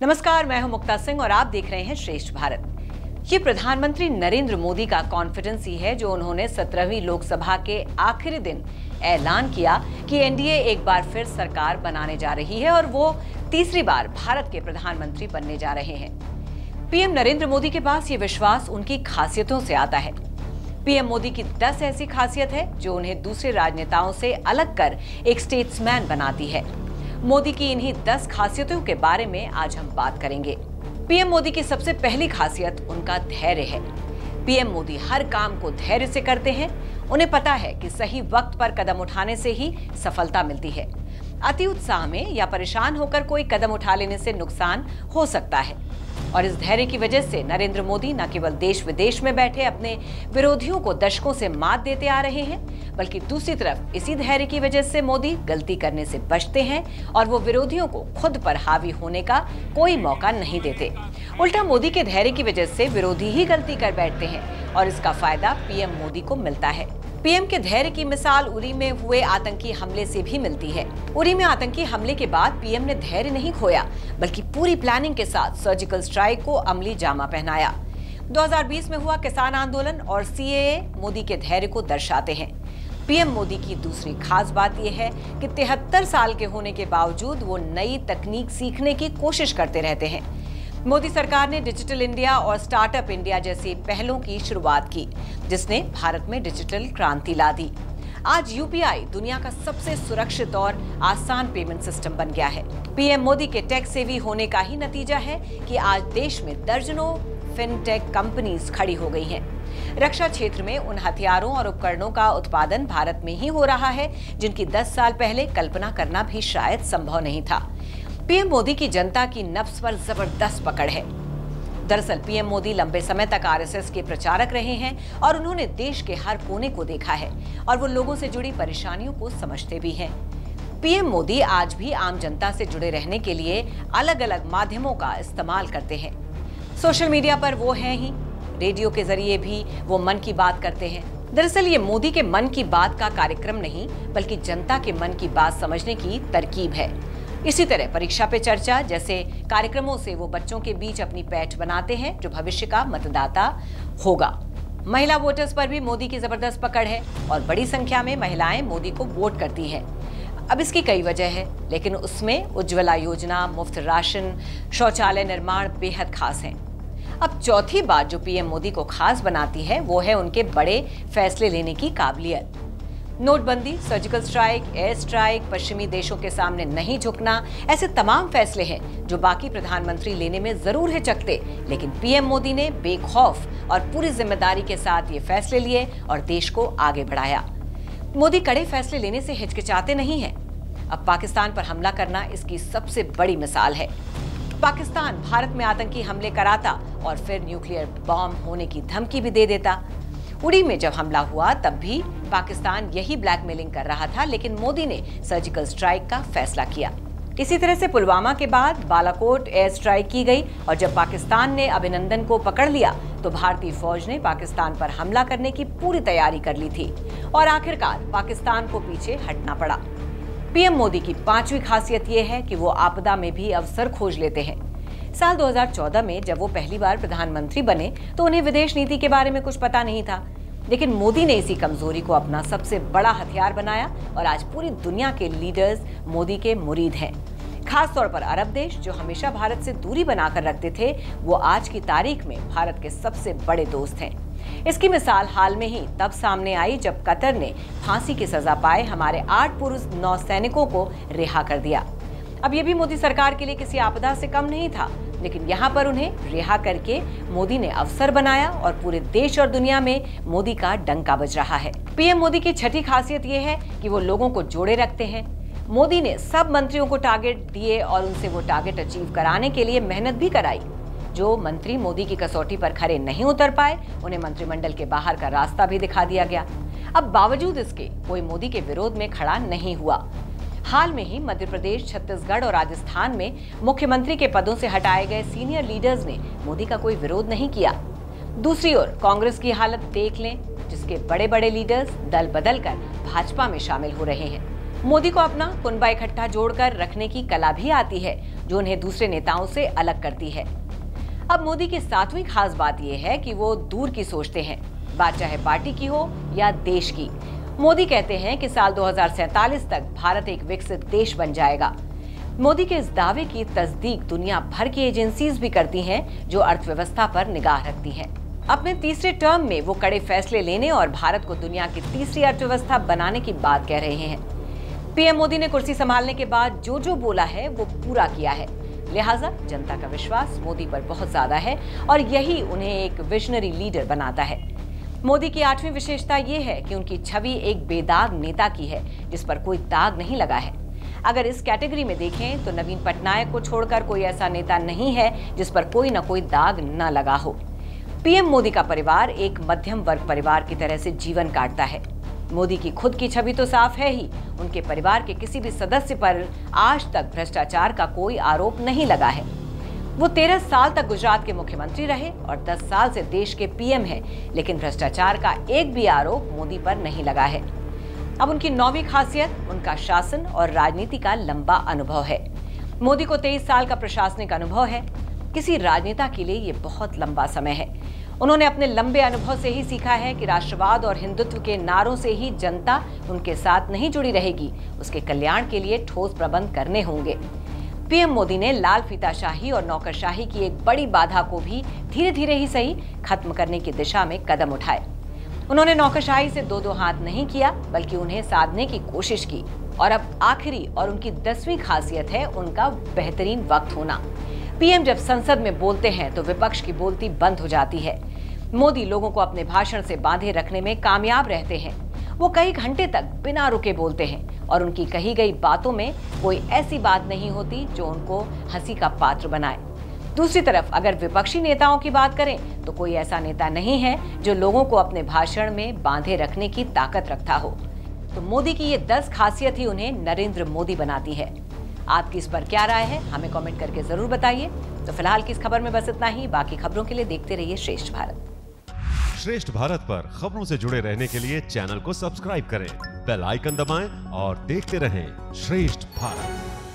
नमस्कार, मैं हूँ मुक्ता सिंह और आप देख रहे हैं श्रेष्ठ भारत। ये प्रधानमंत्री नरेंद्र मोदी का कॉन्फिडेंस ही है जो उन्होंने सत्रहवीं लोकसभा के आखिरी दिन ऐलान किया कि एनडीए एक बार फिर सरकार बनाने जा रही है और वो तीसरी बार भारत के प्रधानमंत्री बनने जा रहे हैं। पीएम नरेंद्र मोदी के पास ये विश्वास उनकी खासियतों से आता है। पीएम मोदी की 10 ऐसी खासियत है, जो उन्हें दूसरे राजनेताओं से अलग कर एक स्टेट्समैन बनाती है। मोदी की इन्हीं 10 खासियतों के बारे में आज हम बात करेंगे। पीएम मोदी की सबसे पहली खासियत उनका धैर्य है। पीएम मोदी हर काम को धैर्य से करते हैं। उन्हें पता है कि सही वक्त पर कदम उठाने से ही सफलता मिलती है। अति उत्साह में या परेशान होकर कोई कदम उठा लेने से नुकसान हो सकता है। और इस धैर्य की वजह से नरेंद्र मोदी न केवल देश विदेश में बैठे अपने विरोधियों को दशकों से मात देते आ रहे हैं, बल्कि दूसरी तरफ़ इसी धैर्य की वजह से मोदी गलती करने से बचते हैं और वो विरोधियों को खुद पर हावी होने का कोई मौका नहीं देते। उल्टा मोदी के धैर्य की वजह से विरोधी ही गलती कर बैठते हैं और इसका फ़ायदा पीएम मोदी को मिलता है। पीएम के धैर्य की मिसाल उरी में हुए आतंकी हमले से भी मिलती है। उरी में आतंकी हमले के बाद पीएम ने धैर्य नहीं खोया, बल्कि पूरी प्लानिंग के साथ सर्जिकल स्ट्राइक को अमली जामा पहनाया। 2020 में हुआ किसान आंदोलन और सीएए मोदी के धैर्य को दर्शाते हैं। पीएम मोदी की दूसरी खास बात यह है कि तिहत्तर साल के होने के बावजूद वो नई तकनीक सीखने की कोशिश करते रहते हैं। मोदी सरकार ने डिजिटल इंडिया और स्टार्टअप इंडिया जैसी पहलों की शुरुआत की, जिसने भारत में डिजिटल क्रांति ला दी। आज यूपीआई दुनिया का सबसे सुरक्षित और आसान पेमेंट सिस्टम बन गया है। पीएम मोदी के टेक सेवी होने का ही नतीजा है कि आज देश में दर्जनों फिनटेक कंपनीज़ खड़ी हो गई हैं। रक्षा क्षेत्र में उन हथियारों और उपकरणों का उत्पादन भारत में ही हो रहा है, जिनकी 10 साल पहले कल्पना करना भी शायद संभव नहीं था। पीएम मोदी की जनता की नफ्स पर ज़बरदस्त पकड़ है। दरअसल, पीएम मोदी लंबे समय तक आरएसएस के प्रचारक रहे हैं और उन्होंने देश के हर कोने को देखा है और वो लोगों से जुड़ी परेशानियों को समझते भी हैं। पीएम मोदी आज भी आम जनता से जुड़े रहने के लिए अलग अलग माध्यमों का इस्तेमाल करते हैं। सोशल मीडिया पर वो हैं ही, रेडियो के ज़रिए भी वो मन की बात करते हैं। दरअसल, ये मोदी के मन की बात का कार्यक्रम नहीं, बल्कि जनता के मन की बात समझने की तरकीब है। इसी तरह परीक्षा पे चर्चा, जैसे कार्यक्रमों से वो बच्चों के बीच अपनी पैठ बनाते हैं, जो भविष्य का मतदाता होगा। महिला वोटर्स पर भी मोदी की ज़बरदस्त पकड़ है और बड़ी संख्या में महिलाएँ मोदी को वोट करती हैं। अब इसकी कई वजह है, लेकिन उसमें उज्ज्वला योजना, मुफ़्त राशन, शौचालय निर्माण बेहद खास हैं। अब चौथी बात जो पीएम मोदी को खास बनाती है, वो है उनके बड़े फैसले लेने की काबिलियत। नोटबंदी सर्जिकल स्ट्राइक एयर स्ट्राइक पश्चिमी देशों के सामने नहीं झुकना, ऐसे तमाम फैसले हैं जो बाकी प्रधानमंत्री लेने में ज़रूर हिचकते। लेकिन पीएम मोदी ने बेखौफ और पूरी ज़िम्मेदारी के साथ ये फैसले लिए और देश को आगे बढ़ाया। मोदी कड़े फैसले लेने से हिचकिचाते नहीं है। अब पाकिस्तान पर हमला करना इसकी सबसे बड़ी मिसाल है। पाकिस्तान भारत में आतंकी हमले कराता और फिर न्यूक्लियर बॉम्ब होने की धमकी भी दे देता। उड़ी में जब हमला हुआ, तब भी पाकिस्तान यही ब्लैकमेलिंग कर रहा था, लेकिन मोदी ने सर्जिकल स्ट्राइक का फैसला किया। इसी तरह से पुलवामा के बाद बालाकोट एयर स्ट्राइक की गई और जब पाकिस्तान ने अभिनंदन को पकड़ लिया तो भारतीय फौज ने पाकिस्तान पर हमला करने की पूरी तैयारी कर ली थी और आखिरकार पाकिस्तान को पीछे हटना पड़ा। पीएम मोदी की पांचवी खासियत यह है कि वो आपदा में भी अवसर खोज लेते हैं। साल 2014 में जब वो पहली बार प्रधानमंत्री बने तो उन्हें विदेश नीति के बारे में कुछ पता नहीं था। लेकिन मोदी ने इसी कमज़ोरी को अपना सबसे बड़ा हथियार बनाया और आज पूरी दुनिया के लीडर्स मोदी के मुरीद हैं। खास तौर पर अरब देश, जो हमेशा भारत से दूरी बनाकर रखते थे, वो आज की तारीख में भारत के सबसे बड़े दोस्त हैं। इसकी मिसाल हाल में ही तब सामने आई, जब कतर ने फांसी की सजा पाए हमारे आठ पुरुष नौसैनिकों को रिहा कर दिया। अब ये भी मोदी सरकार के लिए किसी आपदा से कम नहीं था, लेकिन यहाँ पर उन्हें रिहा करके मोदी ने अवसर बनाया और पूरे देश और दुनिया में मोदी का डंका बज रहा है। पीएम मोदी की छठी खासियत ये है कि वो लोगों को जोड़े रखते हैं। मोदी ने सब मंत्रियों को टारगेट दिए और उनसे वो टारगेट अचीव कराने के लिए मेहनत भी कराई। जो मंत्री मोदी की कसौटी पर खड़े नहीं उतर पाए, उन्हें मंत्रिमंडल के बाहर का रास्ता भी दिखा दिया गया। अब बावजूद इसके, कोई मोदी के विरोध में खड़ा नहीं हुआ। हाल में ही मध्य प्रदेश, छत्तीसगढ़ और राजस्थान में मुख्यमंत्री के पदों से हटाए गए सीनियर लीडर्स ने मोदी का कोई विरोध नहीं किया। दूसरी ओर, कांग्रेस की हालत देख लें, जिसके बड़े बड़े लीडर्स दल बदल कर भाजपा में शामिल हो रहे हैं। मोदी को अपना कुनबा इकट्ठा जोड़कर रखने की कला भी आती है, जो उन्हें दूसरे नेताओं से अलग करती है। अब मोदी की सातवीं खास बात यह है कि वो दूर की सोचते हैं। बात चाहे पार्टी की हो या देश की मोदी कहते हैं कि साल 2047 तक भारत एक विकसित देश बन जाएगा। मोदी के इस दावे की तस्दीक दुनिया भर की एजेंसीज भी करती हैं, जो अर्थव्यवस्था पर निगाह रखती हैं। अपने तीसरे टर्म में वो कड़े फैसले लेने और भारत को दुनिया की तीसरी अर्थव्यवस्था बनाने की बात कह रहे हैं। पीएम मोदी ने कुर्सी संभालने के बाद जो जो बोला है, वो पूरा किया है। लिहाजा जनता का विश्वास मोदी पर बहुत ज़्यादा है और यही उन्हें एक विजनरी लीडर बनाता है। मोदी की आठवीं विशेषता ये है कि उनकी छवि एक बेदाग नेता की है, जिस पर कोई दाग नहीं लगा है। अगर इस कैटेगरी में देखें तो नवीन पटनायक को छोड़कर कोई ऐसा नेता नहीं है, जिस पर कोई न कोई दाग न लगा हो। पीएम मोदी का परिवार एक मध्यम वर्ग परिवार की तरह से जीवन काटता है। मोदी की खुद की छवि तो साफ़ है ही। उनके परिवार के किसी भी सदस्य पर आज तक भ्रष्टाचार का कोई आरोप नहीं लगा है। वो तेरह साल तक गुजरात के मुख्यमंत्री रहे और दस साल से देश के पीएम हैं, लेकिन भ्रष्टाचार का एक भी आरोप मोदी पर नहीं लगा है। अब उनकी नौवीं खासियत उनका शासन और राजनीति का लंबा अनुभव है। मोदी को तेईस साल का प्रशासनिक अनुभव है। किसी राजनेता के लिए ये बहुत लंबा समय है। उन्होंने अपने लंबे अनुभव से ही सीखा है कि राष्ट्रवाद और हिंदुत्व के नारों से ही जनता उनके साथ नहीं जुड़ी रहेगी। उसके कल्याण के लिए ठोस प्रबंध करने होंगे। पीएम मोदी ने लाल फीताशाही और नौकरशाही की एक बड़ी बाधा को भी धीरे धीरे ही सही खत्म करने की दिशा में कदम उठाए। उन्होंने नौकरशाही से दो दो हाथ नहीं किया, बल्कि उन्हें साधने की कोशिश की। और अब आखिरी और उनकी दसवीं खासियत है उनका बेहतरीन वक्त होना। पीएम जब संसद में बोलते हैं तो विपक्ष की बोलती बंद हो जाती है। मोदी लोगों को अपने भाषण से बांधे रखने में कामयाब रहते हैं। वो कई घंटे तक बिना रुके बोलते हैं। और उनकी कही गई बातों में कोई ऐसी बात नहीं होती जो उनको हँसी का पात्र बनाए। दूसरी तरफ़, अगर विपक्षी नेताओं की बात करें तो कोई ऐसा नेता नहीं है जो लोगों को अपने भाषण में बांधे रखने की ताकत रखता हो। तो मोदी की ये दस खासियत ही उन्हें नरेंद्र मोदी बनाती है। आपकी इस पर क्या राय है, हमें कमेंट करके ज़रूर बताइए। तो फ़िलहाल की इस खबर में बस इतना ही, बाकी खबरों के लिए देखते रहिए श्रेष्ठ भारत। श्रेष्ठ भारत पर खबरों से जुड़े रहने के लिए चैनल को सब्सक्राइब करें। बेल आइकन दबाएँ और देखते रहें श्रेष्ठ भारत।